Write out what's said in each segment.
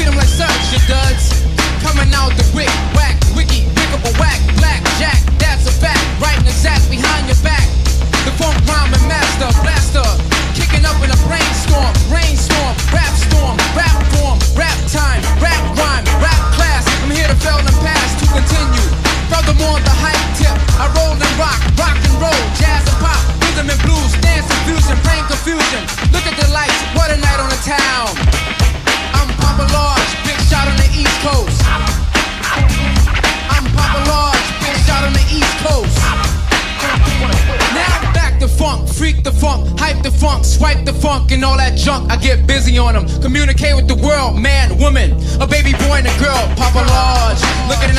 treat them like such, you duds. Coming out the wick. whack, wiki, pickable whack, black, jack, that's a fact. Right and exact behind your back. The funk rhyming master, blaster. Kicking up in a brainstorm, rainstorm, rap storm, rap form, rap time, rap rhyme, rap class. I'm here to fail the past to continue. Furthermore, the hype tip, I roll and rock, rock and roll, jazz and pop, rhythm and blues, dance and fusion, brain confusion. Look at the light. funk, hype the funk, swipe the funk, and all that junk. I get busy on them. Communicate with the world, man, woman, a baby boy and a girl, Poppa Large. Look at an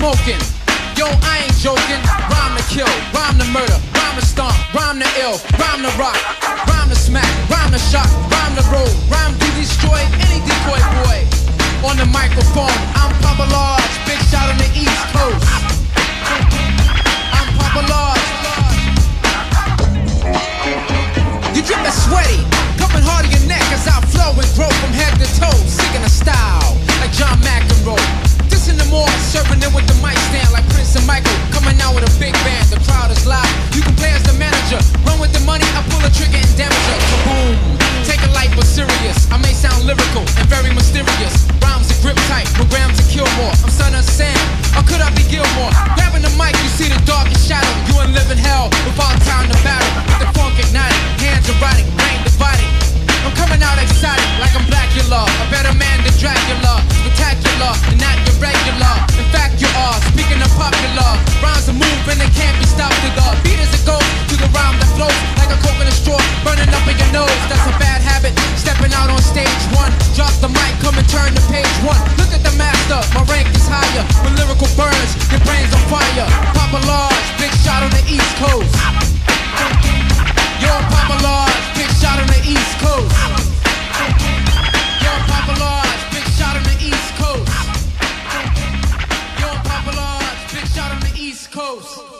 smoking. Yo, I ain't joking. Rhyme to kill, rhyme to murder, rhyme to stomp, rhyme to ill, rhyme to rock, rhyme to smack, rhyme to shock, rhyme to roll, rhyme to destroy any decoy boy. On the microphone, I'm Poppa Large, big shot on the East Coast. I'm Poppa Large. coast.